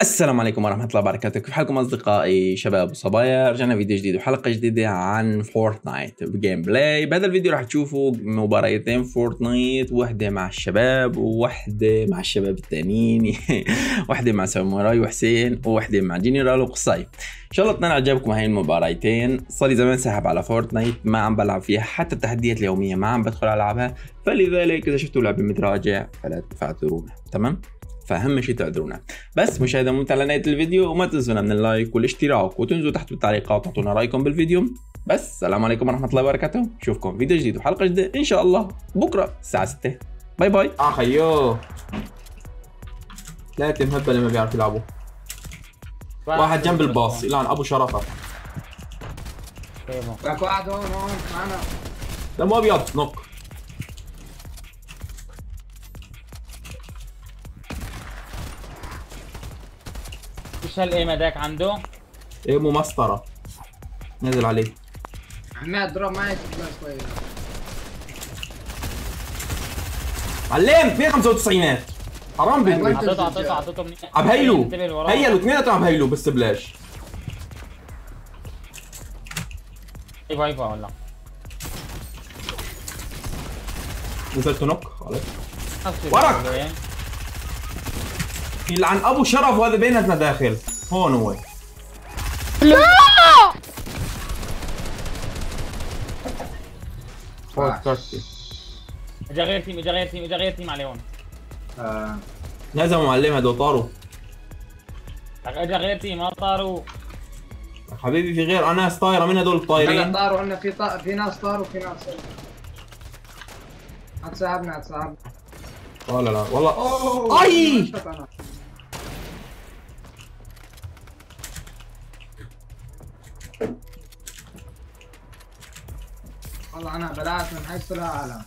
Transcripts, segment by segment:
السلام عليكم ورحمة الله وبركاته. كيف حالكم أصدقائي؟ شباب وصبايا رجعنا فيديو جديد وحلقة جديدة عن فورتنايت ب gameplay بهذا الفيديو راح تشوفوا مباريتين فورتنايت واحدة مع الشباب وواحدة مع الشباب التانيين واحدة مع ساموراي وحسين وواحدة مع جنرال وقصاي إن شاء الله اثنين عجبكم هاي المباريتين. صار لي زمان ساحب على فورتنايت ما عم بلعب فيها حتى التحديات اليومية ما عم بدخل ألعبها. فلذلك إذا شفتوا لعبي متراجع فلا تعذرونا تمام؟ فأهم شيء تعذرونا. بس مشاهدة ممتعة لنهاية الفيديو وما تنسونا من ال like والاشتراك وتنزلوا تحت بالتعليقات تعطونا رأيكم بالفيديو. بس السلام عليكم ورحمة الله وبركاته. نشوفكم فيديو جديد وحلقة جديدة إن شاء الله بكرة الساعة 6 bye bye. آه خيو. ثلاثة مهبلة ما بيعرف يلعبوا. واحد جنب الباص. يلعن أبو شرفة. لك واحد هون هون معنا. لا مو أبيض. نق إيش هالايم هذاك عنده؟ إيه مو مسطرة. نزل عليه. عماد ضرب معي شكلها كويس علم! فين 95 حرام. بيقول اعطيته اعطيته اعطيته منيح عب هيلو انتبه لوراه. هيلو اثنيناتهم عب هيلو بس بلاش. أيوه أيوه ولا نزلت نق عليك ورك. الوين. يلعن أبو شرف وهذا بيناتنا داخل. هون هو. اجا غير تيم اجا غير تيم اجا غير تيم عليه هون آه. لازم معلم هدول طاروا اجا غير تيم ما طاروا حبيبي في غير ناس طايرة من هدول هلا الطايرين طاروا عندنا في طا... في ناس طاروا وفي ناس هتساعدنا هتساعدنا. لا لا لا والله. أوه! أنا بلعت من حيث لا أعلم.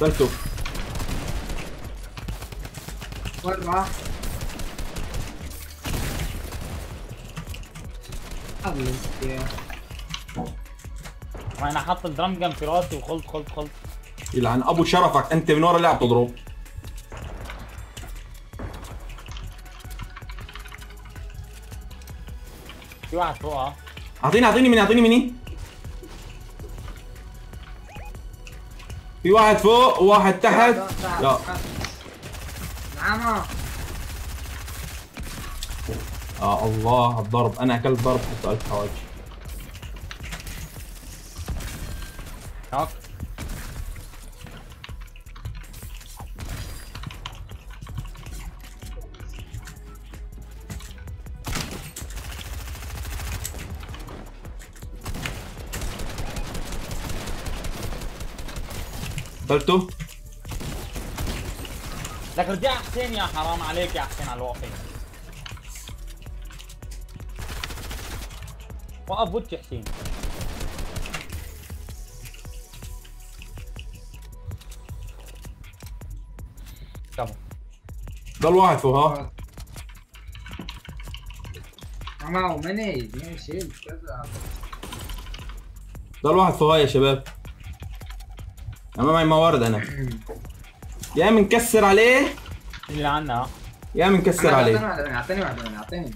قتلته وين راح؟ أنا حاط الدرام جن في راسي وخلط خلط خلط. يلعن أبو شرفك أنت من ورا عم تضرب. في واحد فوقها. أعطيني أعطيني مني أعطيني مني. في واحد فوق وواحد تحت. لا. نعم آه الله الضرب. أنا أكلت ضرب حتى الف حواج قتلته؟ لك رجع حسين يا حرام عليك يا حسين على الواقي وقف وجه حسين. ضل واحد فوق ها؟ معه مني ماشي كذا ضل واحد فوق يا شباب. أنا معي موارد أنا يا منكسر عليه. اللي عنا يا منكسر عليه. اعطيني مني اعطيني.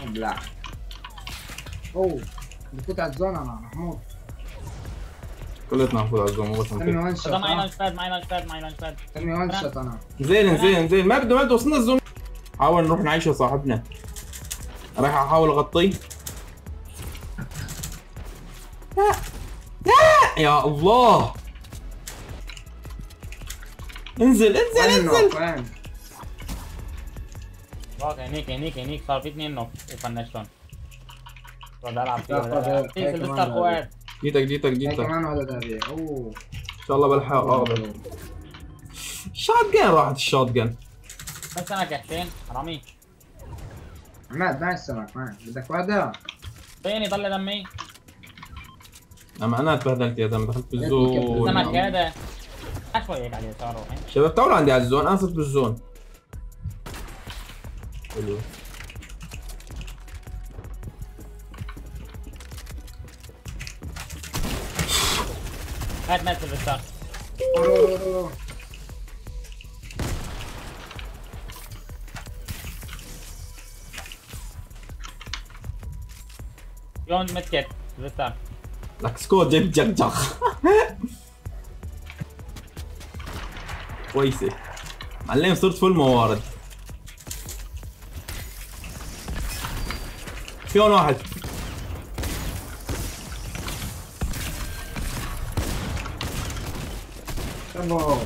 ابلع أوه بفوت على الزون أنا محمود. كلتنا نفوت على الزوم بس نفوت. وان شوت أنا. لانش باد معي لانش باد معي لانش باد تمي وان شوت أنا. نزين نزين نزين ما بده ما بده وصلنا الزوم. حاول نروح نعيشه صاحبنا. رايح أحاول اغطيه لا لا يا الله. انزل انزل انزل؟ واقع هنيك هنيك هنيك صار في اثنين نوك. وفنشتهم بدي العب فيه. جيتك جيتك جيتك. ان كمان ولا دابية أوه. شاء الله بلحق اخذ شوت جن راحت الشوت جن بس أنا كحسين حرامي. عماد معي السمك معي بدك واحدة؟ فيني طلع دمي اما أنا تبهدلت يا زلمه دخلت بالزون. السمك هذا شوي هيك على اليسار روحي شباب تعالوا عندي على الزون أنا صرت بالزون. حلو. هات مات البستار ورا ورا ورا يوند مت كيت البستار لك سكوت جيب جقجق كويسة معلم صرت فل موارد في هون واحد برافو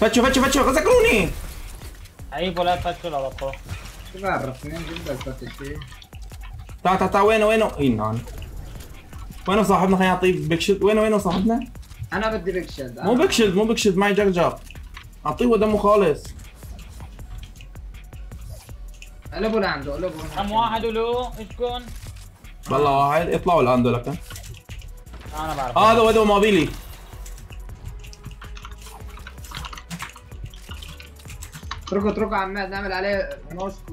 فتشوا فتشوا فتشوا ذكروني عيب ولا تفشل على طول شو بعرفني جدا الفتش فيه تعال تعال تعال وينه وينه اي نعم وينه صاحبنا خلينا نعطيه بيكشد وينه وينه صاحبنا أنا بدي بكشد مو بيكشد مو بيكشد معي جرجر اعطيه ودمه خالص قلبوا لعنده قلبوا كم واحد ولو اسكن والله واحد. اطلعوا الان دولك أنا بعرف. هذا هذا موبيلي اتركوا اتركوا عماد نعمل عليه نوسكو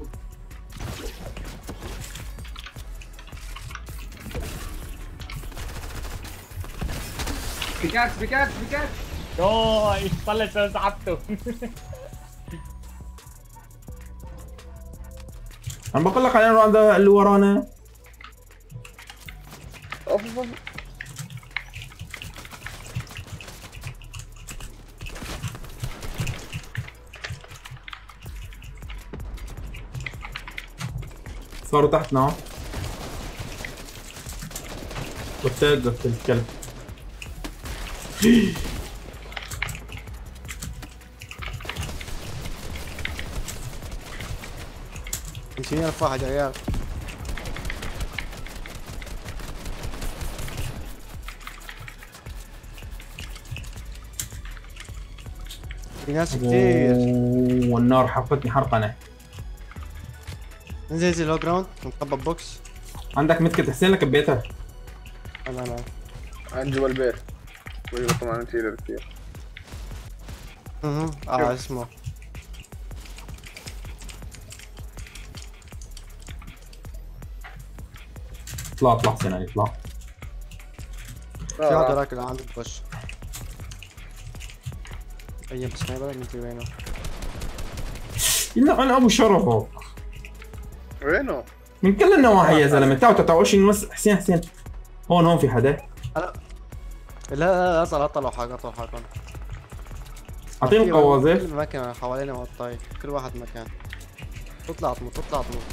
بيكاكس بيكاكس بيكاكس اوه طلع سحبته أنا بقول لك علينا عند اللي ورانا. صاروا تحتنا اهو والثالث قتل الكلب. خمسين ألف واحد يا عيال. في ناس كتير. والنار حرقتني حرقنة. انزل انزل لو جراوند نطبق بوكس. عندك متكة حسين لك ببيتها أنا أنا. عند جوا البيت ويبقى طبعا تيلر كثير أها آه اسمه. اطلع اطلع حسين علي اطلع. في واحد وراك اللي عندك بوش. أي سنايبر انت وينه إلا أنا أبو شرفه. وينه؟ من كل النواحي يا زلمة. تعالوا تعالوا إيش نمس حسين حسين. هون هون في حدا. لا لا لا اطلع اطلع حاجة اطلع حاجة. أعطيني كل قوازير مكان حوالينا والطاي كل واحد مكان. تطلع تموت تطلع تموت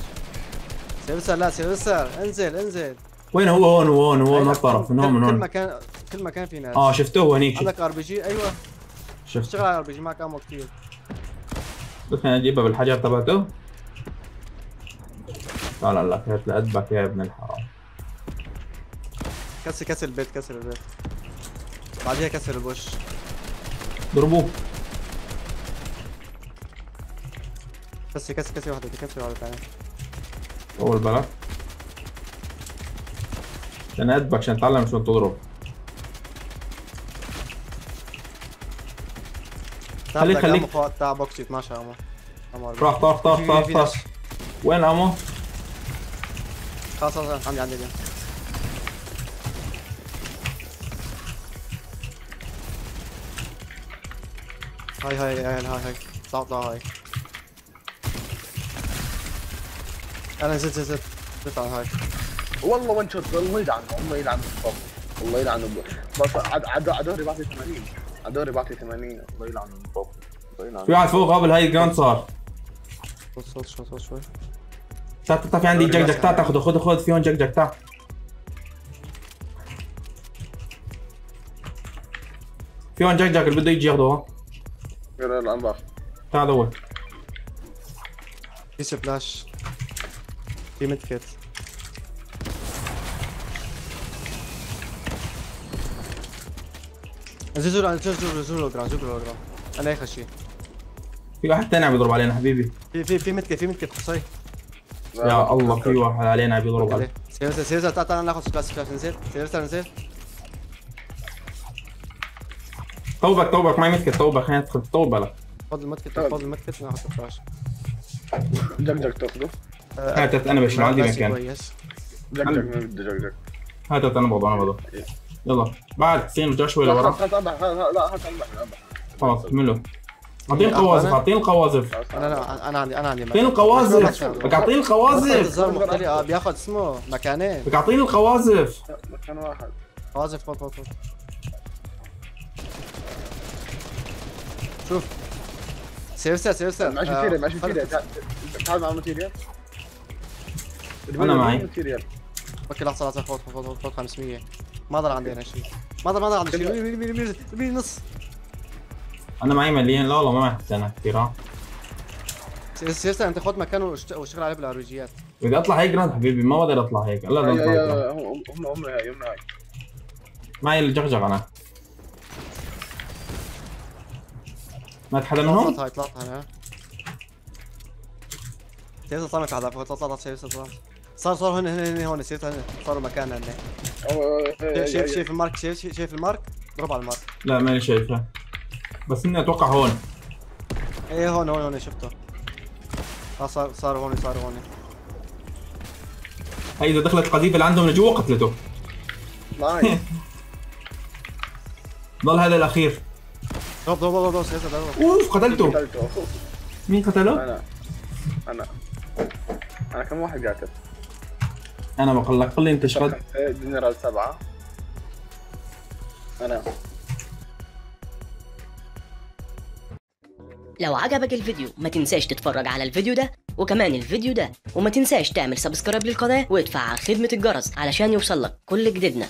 سيرسر لا سيرسر انزل انزل. وين هو؟ هون هون هون من الطرف. من هون من كل هون مكان كل مكان في ناس آه شفته هنيك. عندك RPG أيوه. شفت اشتغل على RPG معك ammo كثير بس خلينا نجيبها بالحجر تبعته. تعال لك هات لأدبك يا ابن الحرام. كسر كسر البيت كسر البيت. بعديها كسر ال bush ضربوه. كسر كسر كسر واحدة كسر واحدة ثانية أول بلد عشان ادبك عشان تتعلم شلون تضرب. خليك- خليك. تاع بوكسي 12 ammo ammo أربعة. راح طاف طاف طاف طاف. وين ال ammo؟ خلاص خلاص عندي عندي عندي هاي هاي هاي هاي هاي. طلع طلع هاي. أنا نزلت نزلت نزلت على هاي. والله وان شوت الله يلعنه الله يلعنه بالضبط الله يلعنه بس عد عد عدوري بعطي 80 عدوري بعطي 80 الله يلعنه بالضبط الله يلعنه في واحد فوق قبل هاي جراند صار. صوت صوت شوي صوت شوي. تعال في عندي جك جك تعال تاخذه خذ خذ في هون جك جك تعال في هون جك جك اللي بده يجي ياخذه ها. غير الانبار تعال دور. في سبلاش. في ميد كيت زوزو زوزو زوزو جرام زوزو جرام أنا اخر شيء. في واحد ثاني عم يضرب علينا حبيبي. في في في ميد كيت في ميد كيت قصي يا الله في واحد علينا عم يضرب عليه. سيرسا سيرسا تعال تعال ناخذ سبلاش سبلاش نزل سيرسا نزل توبك توبك معي مسكت توبك خلينا ندخل توبة لك خذ المتكت خذ المتكت ناخذ الفلاش جك جك تاخذه هاتت أنا بشيل عندي ماشي مكان. ما جك جك هاتت أنا بضع أنا بضع يلا بعد حسين رجع شوي لا لورا لا لا هات. خلاص اعمله اعطيني القواذف اعطيني القواذف أنا أنا أنا عندي أنا عندي اعطيني القواذف بدك اعطيني آه، بياخذ اسمه مكانين بدك اعطيني القواذف مكان واحد قاذف خذ خذ خذ شوف سيرسر سيرسر معيش آه، material معيش material تعال- مع ال material أنا معي. material okay لحظه لحظه خذ خذ خذ 500 ما ضل عندي أنا شيء ما ضل ما ضل عندي شيء مين مين مين مين مين نص أنا معي مليون لا والله ما معي حتى أنا كثير ها. سيرسر انت خذ مكانه واشت- واشتغل عليه بالاربجيات بدي اطلع هيك جراند حبيبي ما بقدر اطلع هيك. لا لا اطلع يا- هم هم هم هاي هم هاي معي الجغجغ أنا. مات حدا منهم؟ طلعت هاي طلعت هاي ها. سيرسر صار في حدا فوق طلع طلع سيرسر صار. صار صار هون هون هون سيرسر هون صاروا مكان هن أو- شايف شايف المارك شايف شايف- شايف المارك؟ ضرب على المارك. لا ماني شايفه. بس إني أتوقع هون. إيه هون هون هون شفته. آه، صار صار هون صار هون. هي إذا دخلت القذيفه اللي عندهم لجوا قتلته nice ضل هذا الأخير. ضرب ضرب ضرب ضرب ضرب أوف قتلته. قتلته. مين قتله؟ أنا. أنا. أنا كم واحد قاتل؟ أنا بقول لك قل لي انت شرد جنرال سبعة. أنا. لو عجبك الفيديو ما تنساش تتفرج على الفيديو ده وكمان الفيديو ده وما تنساش تعمل سبسكرايب للقناة وادفع خدمة الجرس علشان يوصلك كل جديدنا.